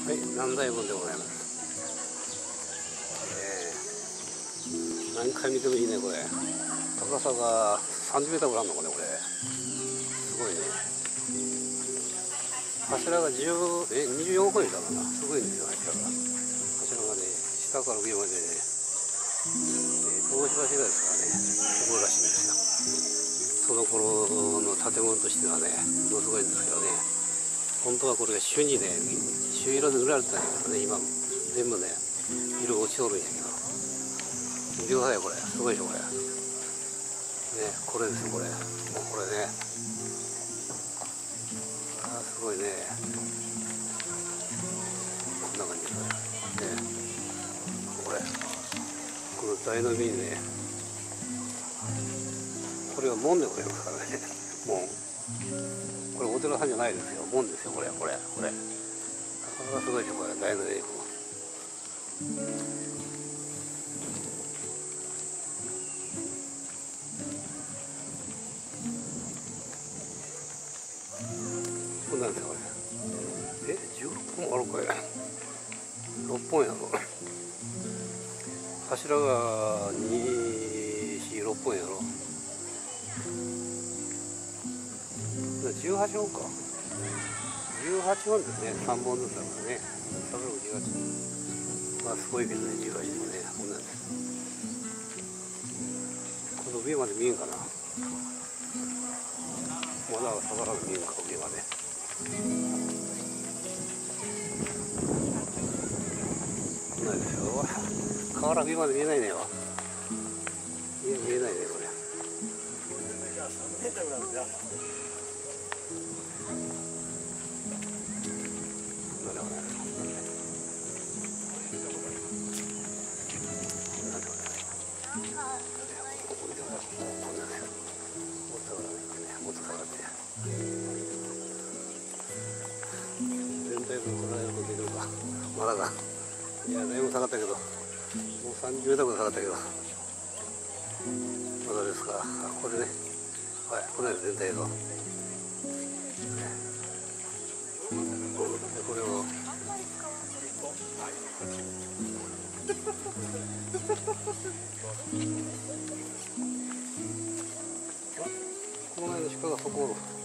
はい、南大門でございます。えー、何回見てもいいね、これ。高さが30メートルぐらいあるのかね、これ。すごいね。柱が10え24個以上だな。すごいんですよ、柱が。柱がね、下から上までね、えー、東芝市街ですからね、すごいらしいんですよ。その頃の建物としてはね、ものすごいんですけどね。本当はこれが朱にね、朱色で塗られたんやけどね、今、全部ね、色落ちとるんやけど。見てください、これ。すごいでしょ、これ。ね、これですよ、これ。もうこれね。あーすごいね。こんな感じで。ね。これ。この台の上にね、これは門でございますからね。門。これお寺さんじゃないですよ。門ですよ、これ、これ、これ。これはすごいでしょ、これ、大の上にこう。なんですよ、これ。え、16本あるこれ。6本やろ。柱が2、4、6本やろ。18本か。18本ですね、3本ずつだからね。それを18。まあ、すごいけどね、18もね、こんなんです。この上まで見えんかな。まだ下がらず見えんか、上まで。こんなんですよ。河原上まで見えないねよ。いや、見えないね、これ。まだだいやだいぶ下がったけどもう30メートルぐらい下がったけどまだですかあこれねはいこれ全体のこれをこの pela louco.